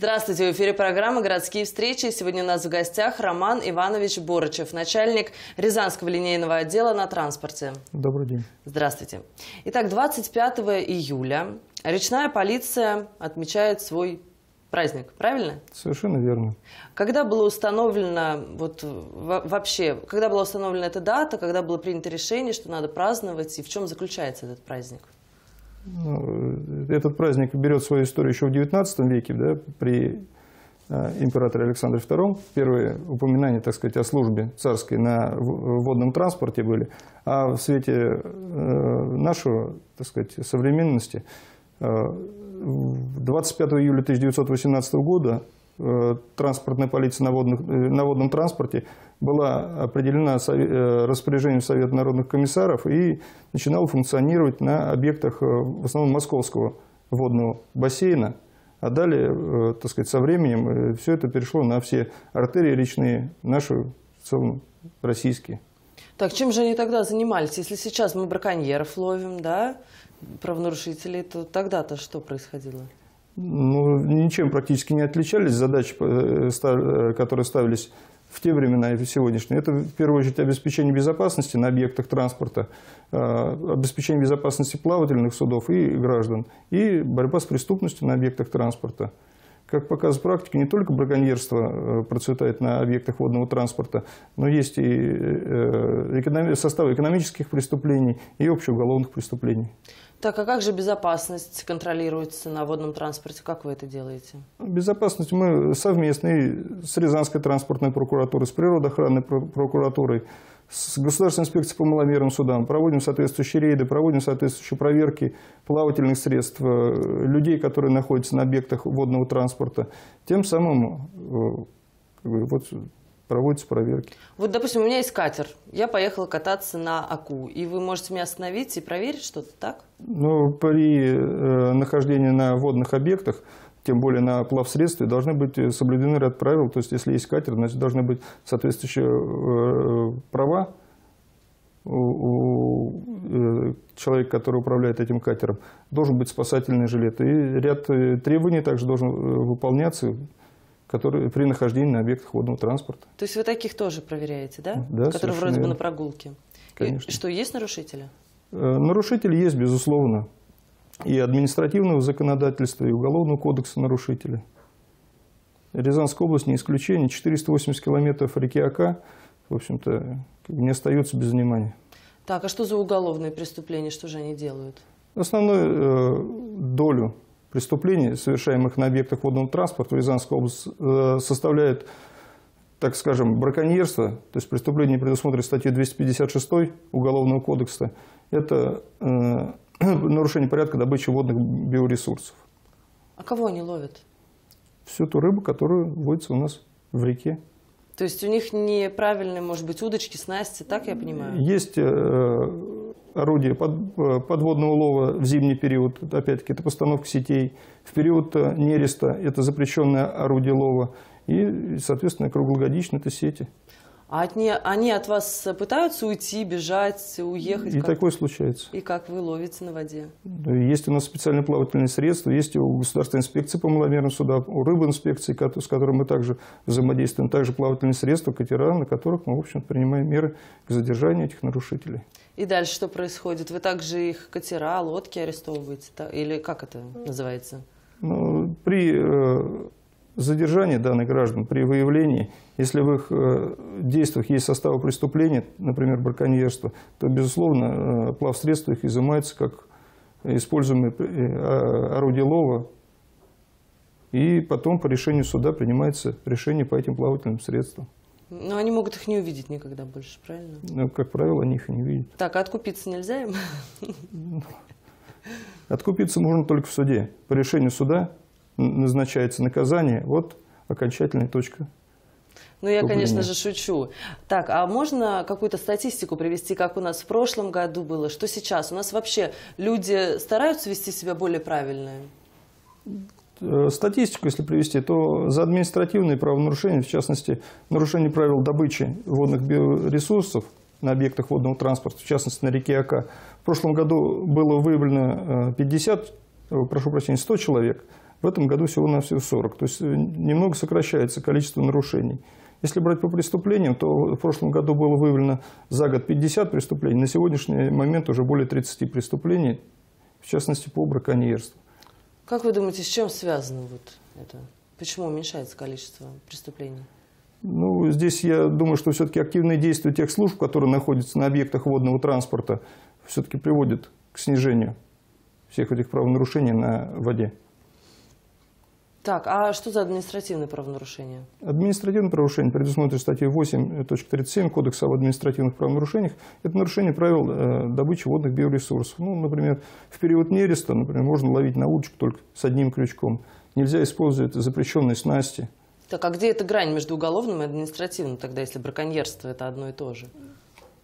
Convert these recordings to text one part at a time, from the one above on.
Здравствуйте, в эфире программы «Городские встречи». Сегодня у нас в гостях Роман Иванович Борычев, начальник Рязанского линейного отдела на транспорте. Добрый день. Здравствуйте. Итак, 25 июля речная полиция отмечает свой праздник, правильно? Совершенно верно. Когда было установлено, вот вообще, когда была установлена эта дата, когда было принято решение, что надо праздновать, и в чем заключается этот праздник? Ну, этот праздник берет свою историю еще в XIX веке, да, при э, императоре Александре II. Первые упоминания, так сказать, о службе царской на водном транспорте были. А в свете э, нашего, так сказать, современности, 25 э, июля 1918 года транспортная полиция на, водных, на водном транспорте была определена э, распоряжением Совета народных комиссаров и начинала функционировать на объектах э, в основном московского водного бассейна. А далее, э, так сказать, со временем все это перешло на все артерии речные, наши в целом российские. Так, чем же они тогда занимались? Если сейчас мы браконьеров ловим, да, правонарушителей, то тогда-то что происходило? Ну, ничем практически не отличались задачи, которые ставились в те времена и в сегодняшние. Это, в первую очередь, обеспечение безопасности на объектах транспорта, э, обеспечение безопасности плавательных судов и граждан, и борьба с преступностью на объектах транспорта. Как показывает практика, не только браконьерство э, процветает на объектах водного транспорта, но есть и э, составы экономических преступлений и общеуголовных преступлений. Так, а как же безопасность контролируется на водном транспорте? Как вы это делаете? Безопасность мы совместно с Рязанской транспортной прокуратурой, с природоохранной прокуратурой, с Государственной инспекцией по маломерным судам проводим соответствующие рейды, проводим соответствующие проверки плавательных средств, э, людей, которые находятся на объектах водного транспорта. Тем самым э, вот, проводятся проверки. Вот, допустим, у меня есть катер, я поехала кататься на АКУ, и вы можете меня остановить и проверить что-то, так? Ну, при э, нахождении на водных объектах, тем более на плавсредстве, должны быть соблюдены ряд правил. То есть, если есть катер, значит, должны быть соответствующие э, права у, э, человека, который управляет этим катером. Должен быть спасательный жилет. И ряд э, требований также должен э, выполняться которые, при нахождении на объектах водного транспорта. То есть вы таких тоже проверяете, да? Да, Которые вроде бы на прогулке. Конечно. И что, есть нарушители? Э, нарушители есть, безусловно. И административного законодательства, и уголовного кодекса нарушителей. Рязанская область не исключение. 480 километров реки Ака, в общем-то, не остаются без внимания. Так, а что за уголовные преступления, что же они делают? Основную э, долю преступлений, совершаемых на объектах водного транспорта в Рязанской области, э, составляет, так скажем, браконьерство, то есть преступление предусмотрено статьей 256 Уголовного кодекса, это э, нарушение порядка добычи водных биоресурсов. А кого они ловят? Всю ту рыбу, которая водится у нас в реке. То есть у них неправильные, может быть, удочки, снасти, так я понимаю? Есть э, орудия под, э, подводного лова в зимний период, опять-таки, это постановка сетей. В период э, нереста это запрещенное орудие лова. И, соответственно, круглогодично это сети. А они, они от вас пытаются уйти, бежать, уехать? И как? такое случается. И как вы ловите на воде? Есть у нас специальные плавательные средства, есть у государственной инспекции по маломерным судам, у рыбинспекции, с которой мы также взаимодействуем, также плавательные средства, катера, на которых мы, в общем принимаем меры к задержанию этих нарушителей. И дальше что происходит? Вы также их катера, лодки арестовываете? Или как это называется? Ну, при задержании данных граждан, при выявлении, если в их э, действиях есть составы преступления, например, браконьерство, то, безусловно, э, плавсредства их изымаются как используемые э, орудия лова, и потом по решению суда принимается решение по этим плавательным средствам. Но они могут их не увидеть никогда больше, правильно? Ну, как правило, они их и не видят. Так, а откупиться нельзя им? Откупиться можно только в суде. По решению суда назначается наказание. Вот окончательная точка. Ну, я, конечно же, шучу. Так, а можно какую-то статистику привести, как у нас в прошлом году было? Что сейчас? У нас вообще люди стараются вести себя более правильно? Э, статистику, если привести, то за административные правонарушения, в частности, нарушение правил добычи водных биоресурсов на объектах водного транспорта, в частности, на реке Ака, в прошлом году было выявлено 50, э, э, прошу прощения, 100 человек, В этом году всего на всего 40. То есть немного сокращается количество нарушений. Если брать по преступлениям, то в прошлом году было выявлено за год 50 преступлений, на сегодняшний момент уже более 30 преступлений, в частности по браконьерству. Как вы думаете, с чем связано вот это? Почему уменьшается количество преступлений? Ну, здесь я думаю, что все-таки активные действия тех служб, которые находятся на объектах водного транспорта, все-таки приводят к снижению всех этих правонарушений на воде. Так, а что за административное правонарушение? Административное правонарушение предусмотрено статьей 8.37 Кодекса об административных правонарушениях. Это нарушение правил э, добычи водных биоресурсов. Ну, например, в период нереста, например, можно ловить на удочку только с одним крючком. Нельзя использовать запрещенные снасти. Так, а где эта грань между уголовным и административным тогда, если браконьерство это одно и то же?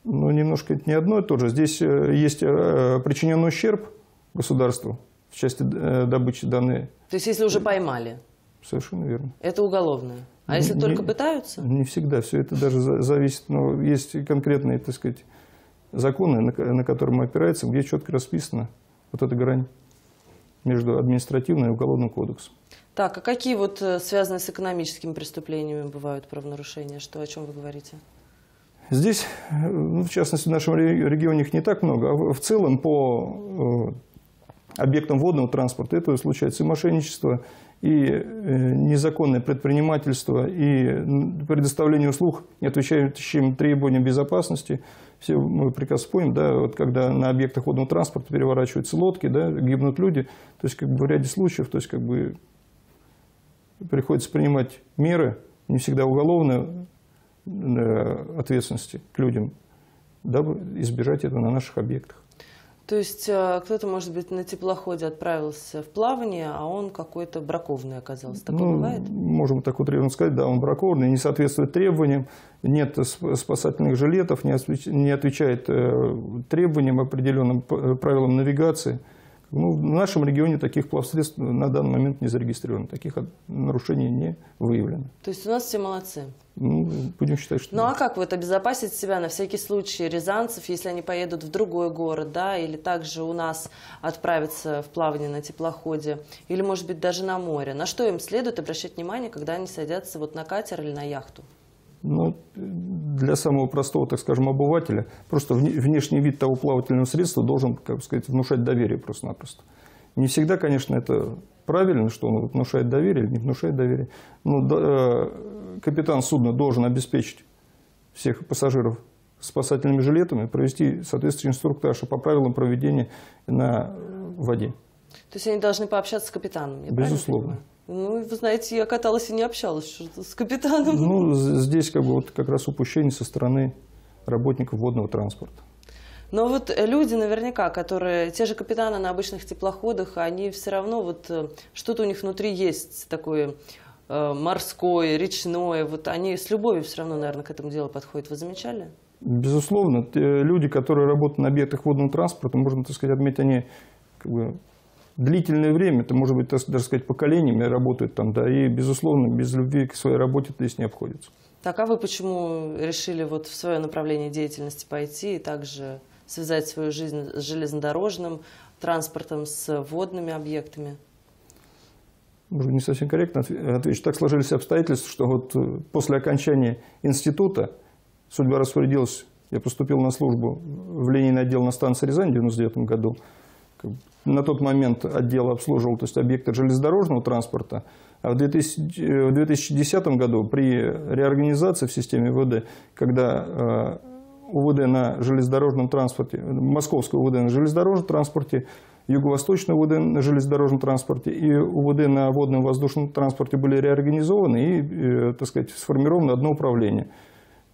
Ну, немножко это не одно и то же. Здесь э, есть э, причиненный ущерб государству в части э, добычи данной. То есть, если уже поймали? Совершенно верно. Это уголовное. А если не, только пытаются? Не всегда. Все это даже зависит. Но есть конкретные, так сказать, законы, на, на которые мы опираемся, где четко расписана вот эта грань между административным и уголовным кодексом. Так, а какие вот э, связанные с экономическими преступлениями бывают правонарушения? Что, о чем вы говорите? Здесь, ну, в частности, в нашем регионе их не так много, а в целом по объектом водного транспорта, это случается и мошенничество, и э, незаконное предпринимательство, и предоставление услуг, не отвечающим требованиям безопасности. Все мы прекрасно помним, да, вот когда на объектах водного транспорта переворачиваются лодки, да, гибнут люди, то есть как бы в ряде случаев, то есть как бы приходится принимать меры, не всегда уголовные э, ответственности к людям, дабы избежать этого на наших объектах. То есть э, кто-то, может быть, на теплоходе отправился в плавание, а он какой-то бракованный оказался. Такое ну, бывает? Можем так утрированно сказать, да, он бракованный, не соответствует требованиям, нет спасательных жилетов, не отвечает э, требованиям определенным правилам навигации. Ну, в нашем регионе таких плавсредств на данный момент не зарегистрировано, таких нарушений не выявлено. То есть у нас все молодцы? Ну, будем считать, что Ну, да. а как вот обезопасить себя на всякий случай рязанцев, если они поедут в другой город, да, или также у нас отправиться в плавание на теплоходе, или, может быть, даже на море? На что им следует обращать внимание, когда они садятся вот на катер или на яхту? Ну, для самого простого, так скажем, обывателя, просто внешний вид того плавательного средства должен, как сказать, внушать доверие просто-напросто. Не всегда, конечно, это правильно, что он внушает доверие или не внушает доверие. Но э, капитан судна должен обеспечить всех пассажиров спасательными жилетами, провести соответствующий инструктаж по правилам проведения на воде. То есть они должны пообщаться с капитаном? Безусловно. Ну, вы знаете, я каталась и не общалась с капитаном. Ну, здесь как бы вот как раз упущение со стороны работников водного транспорта. Но вот э, люди наверняка, которые, те же капитаны на обычных теплоходах, они все равно, вот э, что-то у них внутри есть такое э, морское, речное, вот они с любовью все равно, наверное, к этому делу подходят. Вы замечали? Безусловно. Люди, которые работают на объектах водного транспорта, можно так сказать, отметить, они как бы, длительное время, это может быть, даже сказать, поколениями работают там, да, и, безусловно, без любви к своей работе здесь не обходится. Так, а вы почему решили вот в свое направление деятельности пойти и также связать свою жизнь с железнодорожным транспортом, с водными объектами? Может, не совсем корректно отвечу. Так сложились обстоятельства, что вот э, после окончания института судьба распорядилась, я поступил на службу в линейный отдел на станции Рязань в 1999 году на тот момент отдел обслуживал то есть объекты железнодорожного транспорта, а в 2000, в 2010 году при реорганизации в системе ВД, когда э, УВД на железнодорожном транспорте, московское УВД на железнодорожном транспорте, юго-восточный УВД на железнодорожном транспорте и УВД на водном воздушном транспорте были реорганизованы и, э, так сказать, сформировано одно управление –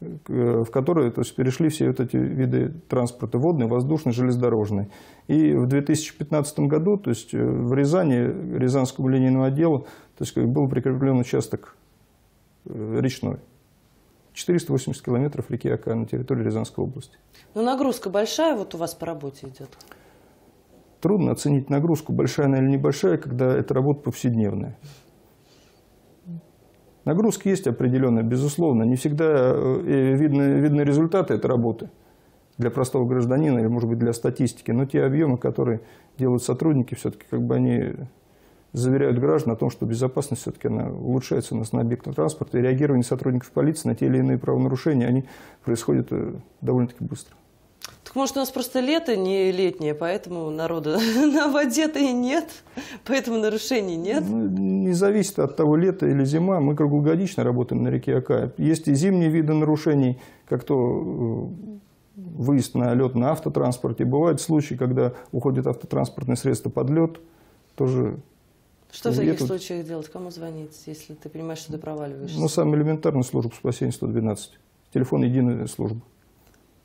в которые то есть, перешли все вот эти виды транспорта, водный, воздушный, железнодорожный. И в 2015 году то есть, э, в Рязани, Рязанскому линейному отделу, то есть, был прикреплен участок э, речной. 480 километров реки Ака на территории Рязанской области. Но нагрузка большая вот у вас по работе идет? Трудно оценить нагрузку, большая она или небольшая, когда эта работа повседневная. Нагрузки есть определенные, безусловно. Не всегда э, видны, видны результаты этой работы для простого гражданина или, может быть, для статистики. Но те объемы, которые делают сотрудники, все-таки как бы они заверяют граждан о том, что безопасность все-таки улучшается у нас на объектах транспорта, и реагирование сотрудников полиции на те или иные правонарушения, они происходят э, довольно-таки быстро. Так может у нас просто лето не летнее, поэтому народа на воде-то и нет, поэтому нарушений нет? Ну, не зависит от того, лето или зима. Мы круглогодично работаем на реке Ака. Есть и зимние виды нарушений, как то э, выезд на лед на автотранспорте. Бывают случаи, когда уходит автотранспортное средство под лед, тоже что в таких тут... случаях делать? Кому звонить, если ты понимаешь, что ты проваливаешься? Ну, самую элементарную службу спасения 112. Телефон единая служба.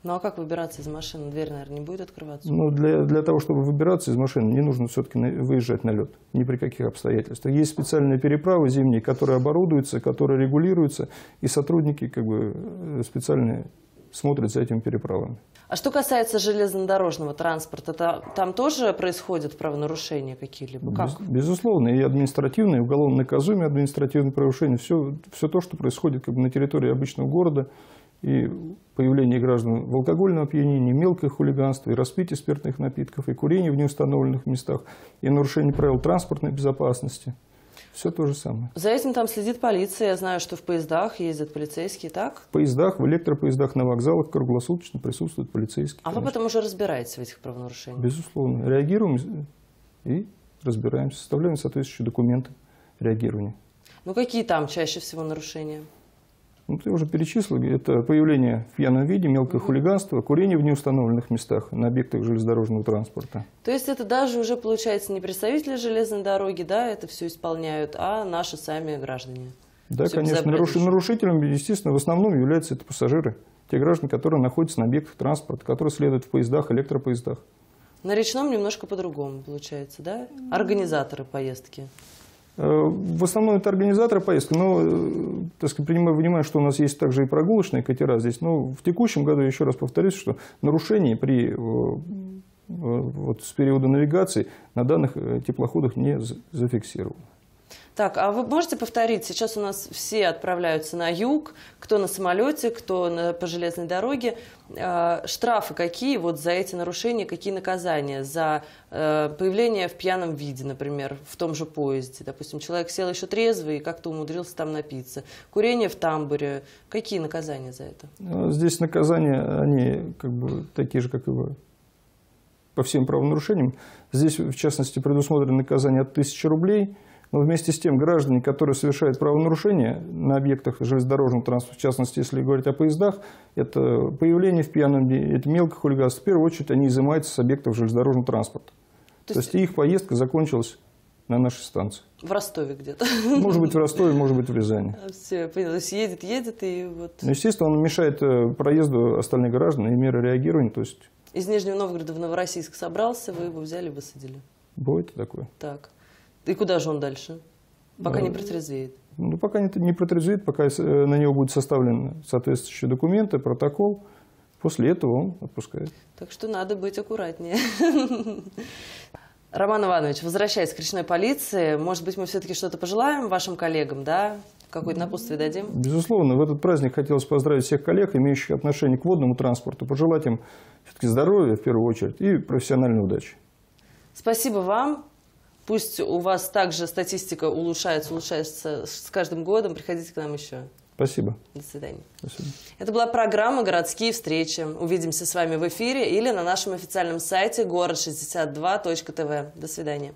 Ну, а как выбираться из машины? Дверь, наверное, не будет открываться? Ну, для, для того, чтобы выбираться из машины, не нужно все-таки выезжать на лед. Ни при каких обстоятельствах. Есть специальные переправы зимние, которые оборудуются, которые регулируются, и сотрудники как бы э, специальные смотрят за этими переправами. А что касается железнодорожного транспорта, то, там тоже происходят правонарушения какие-либо? Как? Без, безусловно, и административные, и уголовно наказуемые административные правонарушения, все, все то, что происходит как бы, на территории обычного города, и появление граждан в алкогольном опьянении, мелкое хулиганство, и распитие спиртных напитков, и курение в неустановленных местах, и нарушение правил транспортной безопасности – все то же самое. За этим там следит полиция. Я знаю, что в поездах ездят полицейские, так? В поездах, в электропоездах, на вокзалах круглосуточно присутствуют полицейские. А конечно. вы потом уже разбираетесь в этих правонарушениях? Безусловно. Реагируем и разбираемся. Составляем соответствующие документы реагирования. Ну какие там чаще всего нарушения? Ну, ты уже перечислил, это появление в пьяном виде, мелкое хулиганство, курение в неустановленных местах на объектах железнодорожного транспорта. То есть это даже уже получается не представители железной дороги, да, это все исполняют, а наши сами граждане. Да, все конечно. Наруши, нарушителями, естественно, в основном являются это пассажиры. Те граждане, которые находятся на объектах транспорта, которые следуют в поездах, электропоездах. На речном немножко по-другому получается, да? Организаторы поездки. Э, в основном это организаторы поездки, но, э, так сказать, принимая внимание, что у нас есть также и прогулочные катера здесь, но в текущем году, еще раз повторюсь, что нарушений при, э, вот, с периода навигации на данных теплоходах не зафиксировано. Так, а вы можете повторить? Сейчас у нас все отправляются на юг, кто на самолете, кто на, по железной дороге. Э, штрафы какие вот за эти нарушения, какие наказания? За э, появление в пьяном виде, например, в том же поезде. Допустим, человек сел еще трезвый и как-то умудрился там напиться. Курение в тамбуре. Какие наказания за это? Ну, здесь наказания, они как бы такие же, как и по всем правонарушениям. Здесь, в частности, предусмотрено наказание от 1000 рублей – но вместе с тем граждане, которые совершают правонарушения на объектах железнодорожного транспорта, в частности, если говорить о поездах, это появление в пьяном виде, это мелкое хулиганство. В первую очередь они изымаются с объектов железнодорожного транспорта. То, То есть... есть их поездка закончилась на нашей станции. В Ростове где-то. Может быть, в Ростове, может быть, в Рязани. Все, я поняла. То есть едет, едет и вот... Ну, естественно, он мешает э, проезду остальных граждан и меры реагирования. То есть... Из Нижнего Новгорода в Новороссийск собрался, вы его взяли, высадили. Будет такое. Так. И куда же он дальше? Пока не протрезвеет. Ну, пока не, не протрезвеет, пока э, на него будет составлен соответствующие документы, протокол. После этого он отпускает. Так что надо быть аккуратнее. Роман Иванович, возвращаясь к речной полиции, может быть, мы все-таки что-то пожелаем вашим коллегам, да? Какое-то напутствие дадим? Безусловно. В этот праздник хотелось поздравить всех коллег, имеющих отношение к водному транспорту, пожелать им все-таки здоровья в первую очередь и профессиональной удачи. Спасибо вам. Пусть у вас также статистика улучшается, улучшается с каждым годом. Приходите к нам еще. Спасибо. До свидания. Спасибо. Это была программа «Городские встречи». Увидимся с вами в эфире или на нашем официальном сайте город62.тв. До свидания.